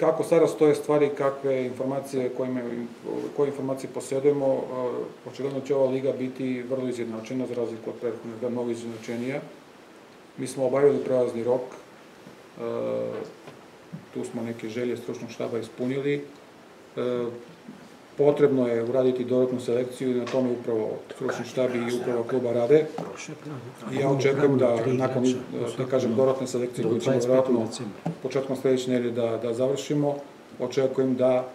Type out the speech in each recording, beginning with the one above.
kako sada stoje stvari, kakve informacije, kojima, koje informacije posjedujemo, očigledno će ova liga biti vrlo izjednačena, za razliku od prethodnog, da mnogo izjednačenija. Mi smo obavili prelazni rok, tu smo neke želje stručnog štaba ispunili. Potrebno je uraditi dodatnu selekciju i na tome upravo stručni štab i upravo kluba rade. I ja očekujem da nakon, da kažem, dodatne selekcije koje ćemo vratno početkom sledeće nedelje da, da završimo, očekujem da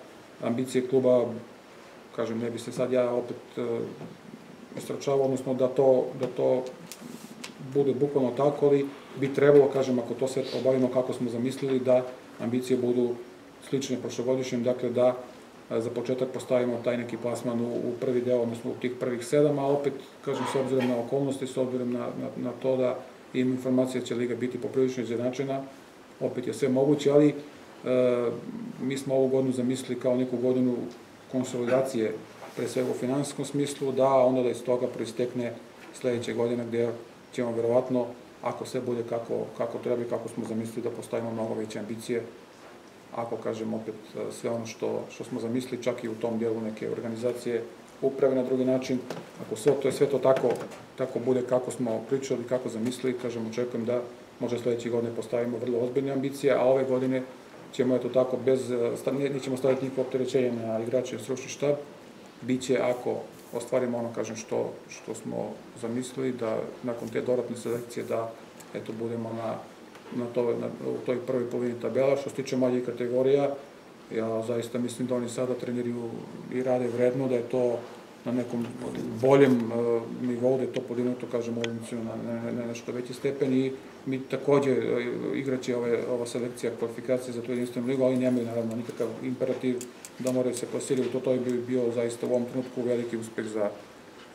ambicije kluba, kažem, ne bi se sad ja opet uh, istračavao, odnosno da to, da to bude bukvalno tako, ali bi trebalo, kažem, ako to sve obavimo kako smo zamislili, da ambicije budu slične prošlogodišnjem, dakle da za početak postavimo taj neki plasman u, u prvi deo, odnosno u tih prvih sedam, a opet, kažem, s obzirom na okolnosti, s obzirom na, na, na to da im informacija će Liga biti poprilično izjednačena, opet je sve moguće, ali e, mi smo ovu godinu zamislili kao neku godinu konsolidacije, pre svega u finansijskom smislu, da onda da iz toga proistekne sledeće godine gde ćemo verovatno, ako sve bude kako, kako treba i kako smo zamislili da postavimo mnogo veće ambicije, ako kažem opet e, sve ono što, što smo zamislili, čak i u tom dijelu neke organizacije uprave na drugi način, ako sve to je sve to tako, tako bude kako smo pričali, kako zamislili, kažem, očekujem da možda sledeće godine postavimo vrlo ozbiljne ambicije, a ove godine ćemo eto tako bez, e, nećemo staviti nikakvo opterećenje na igrače i stručni štab, biće ako ostvarimo ono, kažem, što, što smo zamislili, da nakon te dodatne selekcije da eto budemo na na, to, na, u toj prvoj polovini tabela. Što se tiče mlađih kategorija, ja zaista mislim da oni sada treniraju i rade vredno, da je to na nekom boljem uh, nivou, da je to podignuto, kažem, ovimciju na, na, na nešto veći stepen. I mi takođe uh, igraće ove, ova selekcija kvalifikacije za tu jedinstvenu ligu, ali nemaju naravno nikakav imperativ da moraju se plasirati, to, to bi bio zaista u ovom trenutku veliki uspeh za,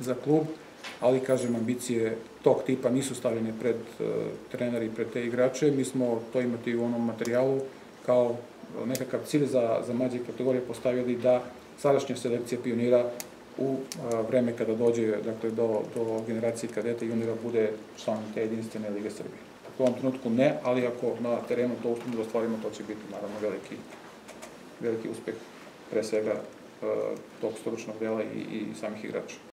za klub ali kažem ambicije tog tipa nisu stavljene pred uh, treneri i pred te igrače. Mi smo to imati u onom materijalu kao nekakav cilj za, za mlađe kategorije postavili da sadašnja selekcija pionira u uh, vreme kada dođe dakle, do, do generacije kadeta i juniora bude član te jedinstvene Lige Srbije. U ovom trenutku ne, ali ako na terenu to uspemo da ostvarimo, to će biti naravno veliki, veliki uspeh pre svega uh, tog stručnog dela i, i samih igrača.